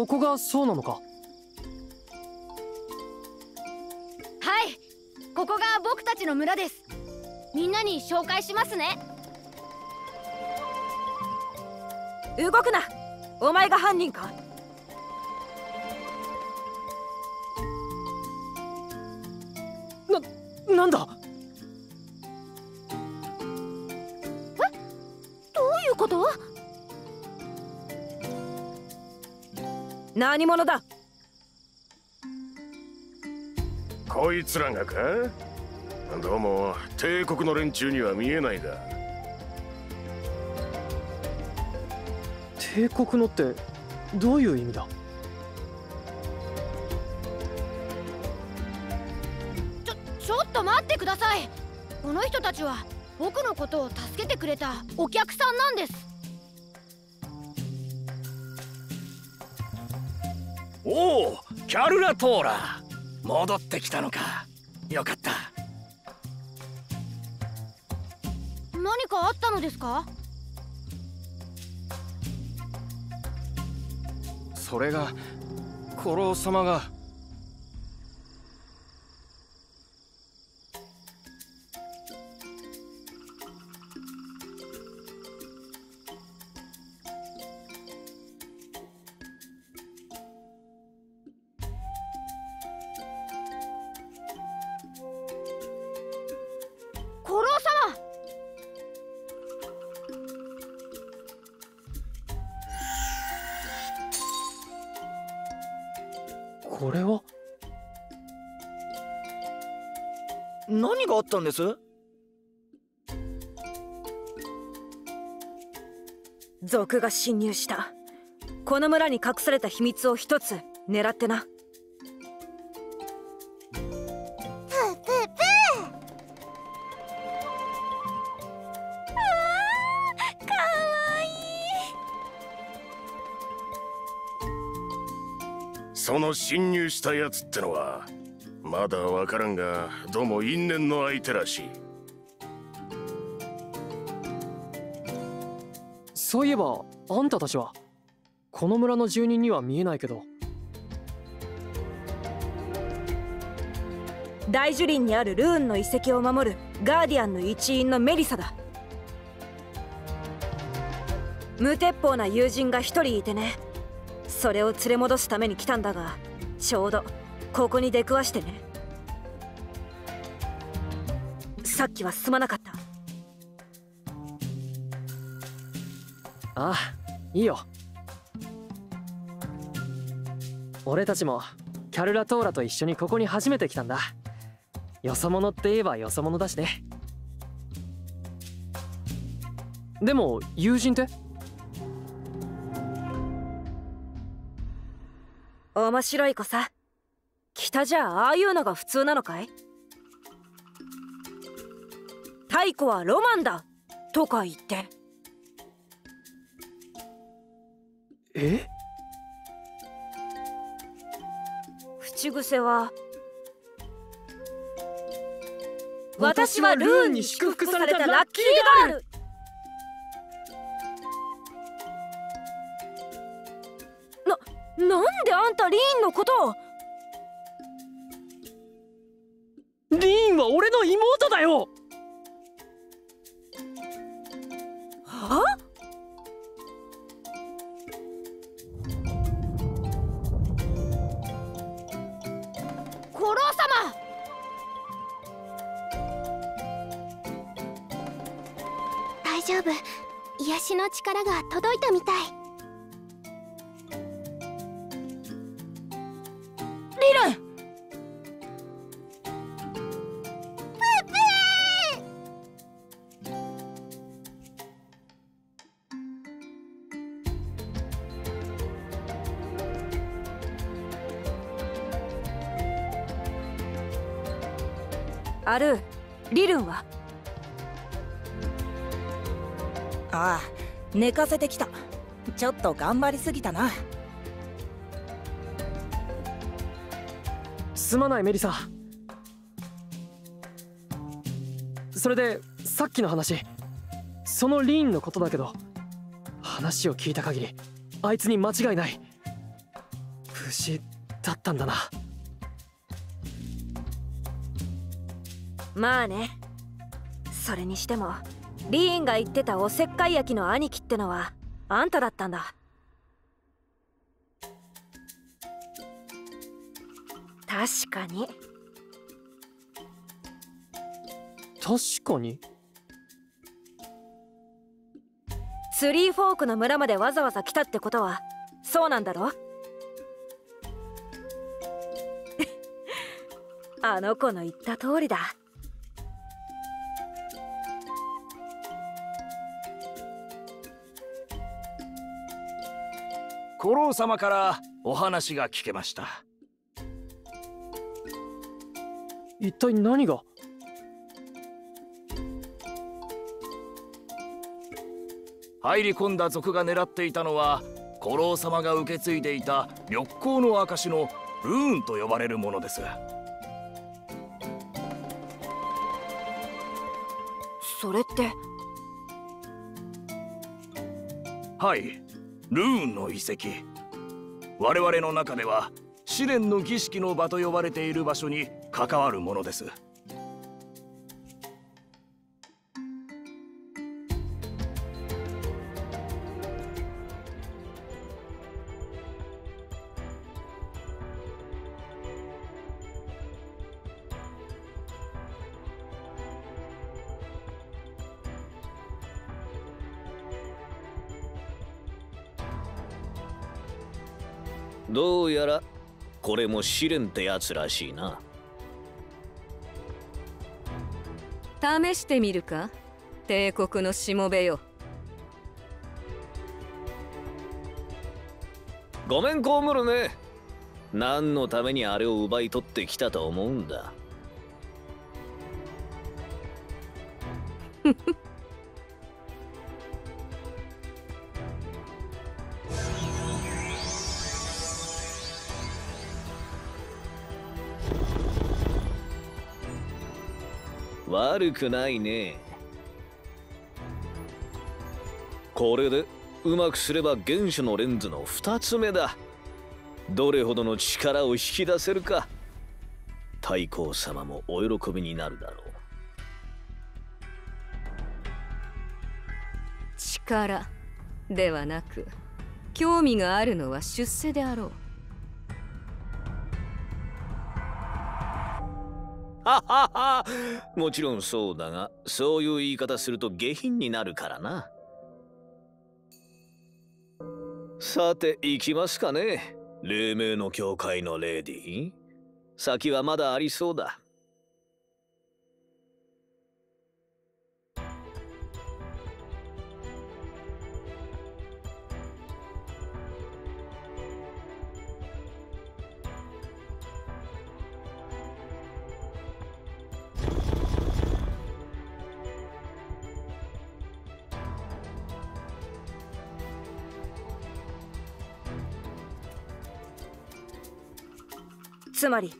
ここがそうなのか？はいここが僕たちの村です。みんなに紹介しますね。動くな。お前が犯人か？何者だ？こいつらがか？どうも帝国の連中には見えないが帝国のってどういう意味だ？ちょちょっと待ってください。この人たちは僕のことを助けてくれたお客さんなんですおおキャルラトーラ。戻ってきたのか。よかった。何かあったのですか？それがコロ様がったんです。族が侵入した。この村に隠された秘密を一つ狙ってな。プープー。プーかわいその侵入したやつってのはまだわからんがどうも因縁の相手らしい。そういえばあんたたちはこの村の住人には見えないけど。大樹林にあるルーンの遺跡を守るガーディアンの一員のメリサだ。無鉄砲な友人が一人いてね。それを連れ戻すために来たんだがちょうどここに出くわしてね。さっきはすまなかった。ああいいよ。俺たちもキャルラトーラと一緒にここに初めて来たんだ。よそ者って言えばよそ者だしね。でも友人って？面白い子さ北じゃああいうのが普通なのかい？太古はロマンだとか言って。え？口癖は私はルーンに祝福されたラッキーガール。な、なんであんたリーンのことを？は俺の妹だよ！は？コロ様！大丈夫。癒しの力が届いたみたい。ある。リルンは？ああ寝かせてきた。ちょっと頑張りすぎたな。すまないメリサ。それでさっきの話。そのリーンのことだけど話を聞いた限りあいつに間違いない。無事だったんだなまあね。それにしてもリーンが言ってたおせっかい焼きの兄貴ってのはあんただったんだ。確かに。確かに。スリーフォークの村までわざわざ来たってことはそうなんだろ？あの子の言った通りだ古老様からお話が聞けました。一体何が？入り込んだ族が狙っていたのは古老様が受け継いでいた緑光の証のルーンと呼ばれるものです。それって。はいルーンの遺跡。我々の中では試練の儀式の場と呼ばれている場所に関わるものです。どうやらこれも試練ってやつらしいな。試してみるか？帝国のしもべよ。ごめんコウムルね。何のためにあれを奪い取ってきたと思うんだ 悪くないね。これでうまくすれば原種のレンズの2つ目だ。どれほどの力を引き出せるか。太閤様もお喜びになるだろう。力ではなく興味があるのは出世であろう。はははもちろんそうだがそういう言い方すると下品になるからな。さて行きますかね。黎明の教会のレディー。先はまだありそうだ。つまり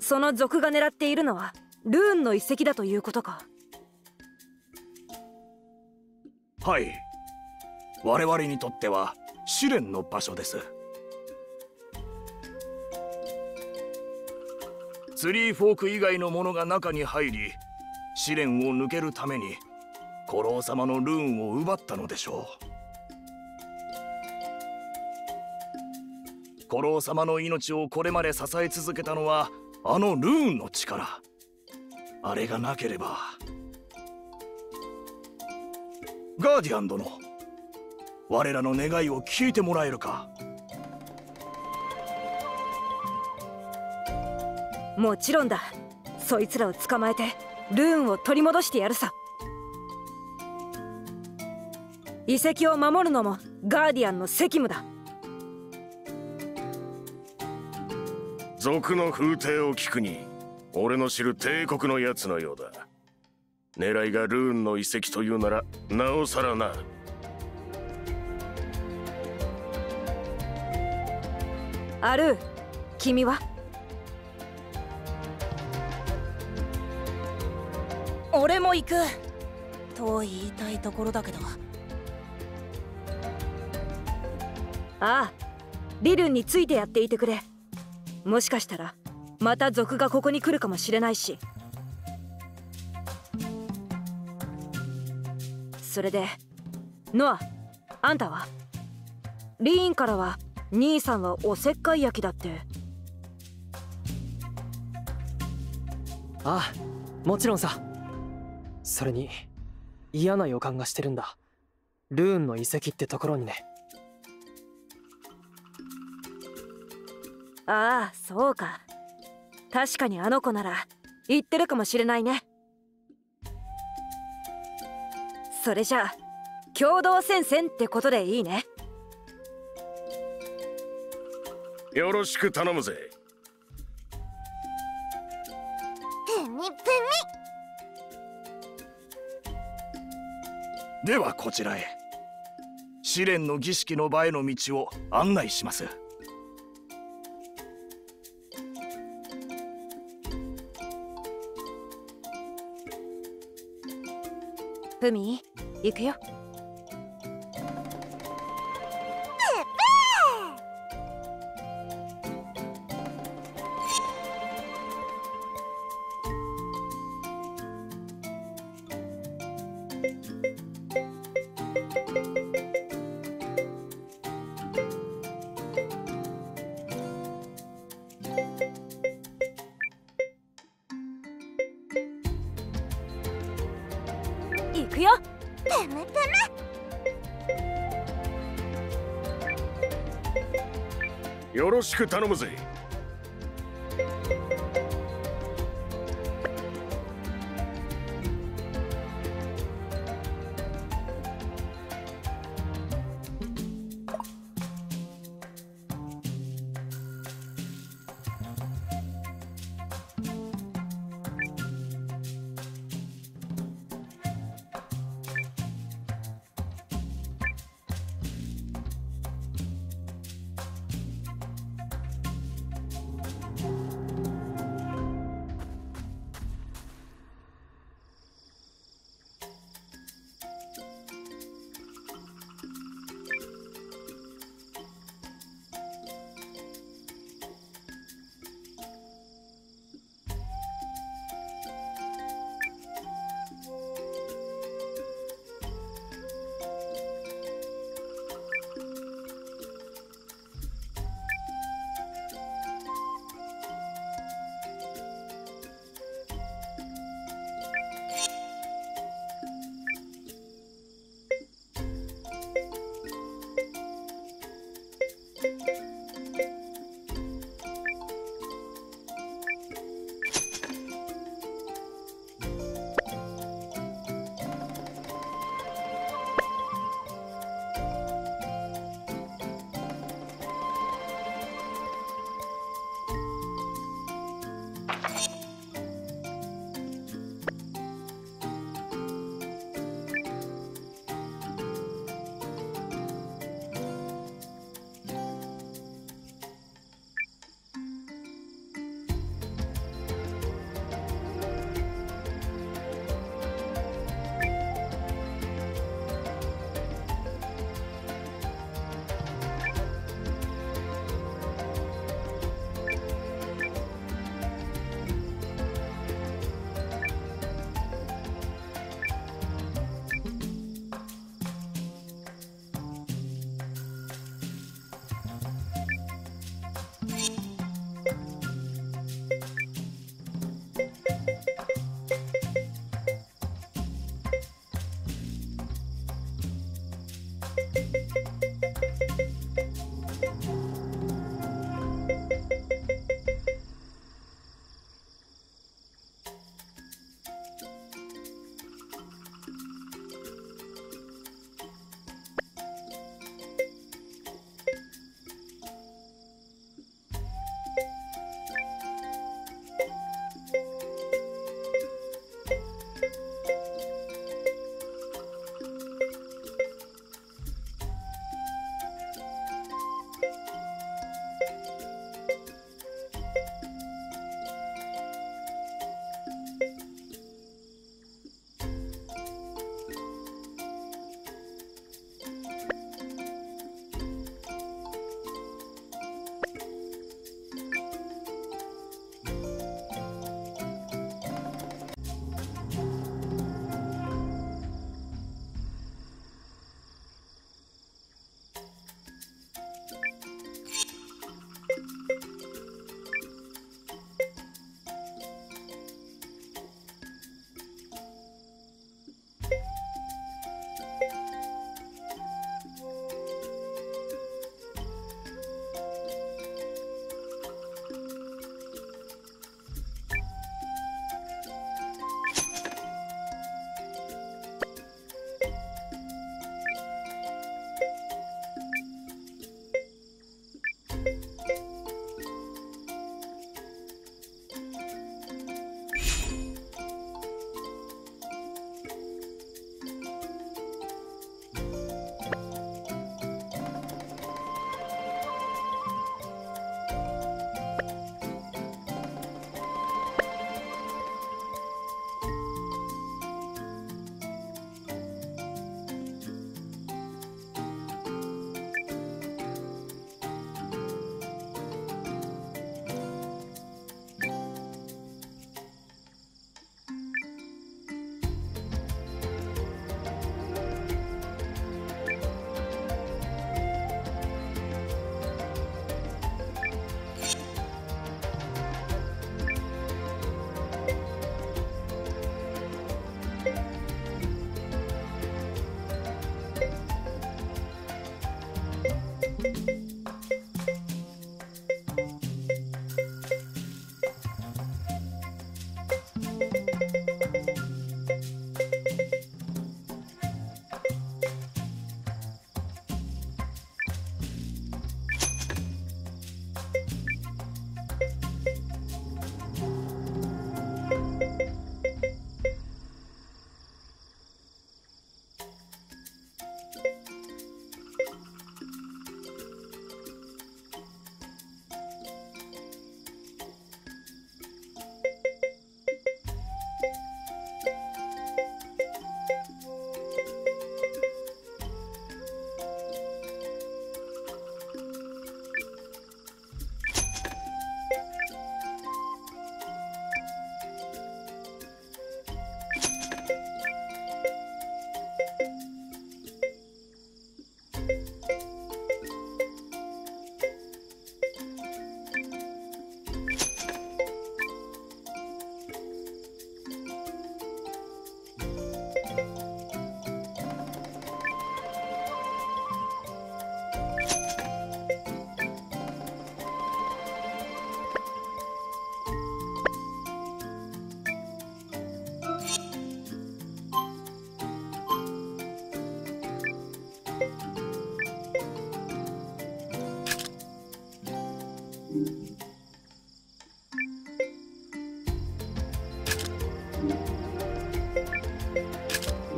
その族が狙っているのはルーンの遺跡だということか。はい。我々にとっては試練の場所です。ツリーフォーク以外のものが中に入り試練を抜けるために古老様のルーンを奪ったのでしょう。古老様の命をこれまで支え続けたのはあのルーンの力。あれがなければ。ガーディアン殿我らの願いを聞いてもらえるか？もちろんだ。そいつらを捕まえてルーンを取り戻してやるさ。遺跡を守るのもガーディアンの責務だ。賊の風体を聞くに俺の知る帝国のやつのようだ。狙いがルーンの遺跡というならなおさらな。アルー君は？俺も行く。と言いたいところだけど。ああリルンについてやっていてくれもしかしたらまた族がここに来るかもしれないし。それでノアあんたは？リーンからは兄さんはおせっかい焼きだって。ああもちろんさ。それに嫌な予感がしてるんだ。ルーンの遺跡ってところにね。ああそうか。確かにあの子なら言ってるかもしれないね。それじゃあ共同戦線ってことでいいね。よろしく頼むぜ。プミ。プではこちらへ。試練の儀式の場への道を案内しますふみ行くよ。くよ。プムプよろしく頼むぜ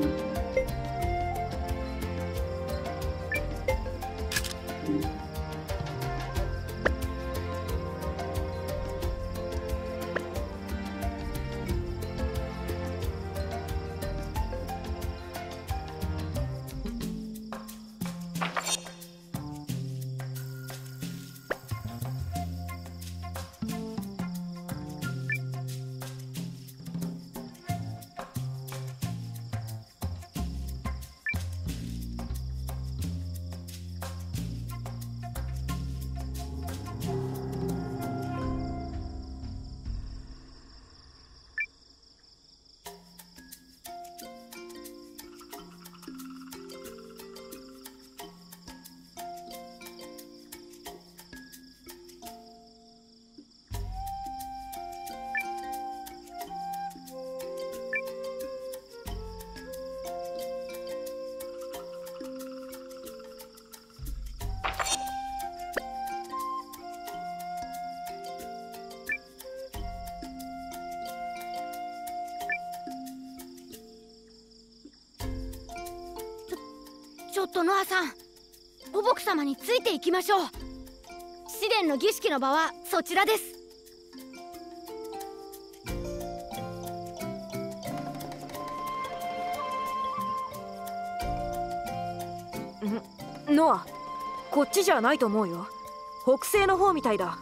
ちょっとノアさんお僕様についていきましょう。試練の儀式の場はそちらです。ノアこっちじゃないと思うよ。北西の方みたいだ。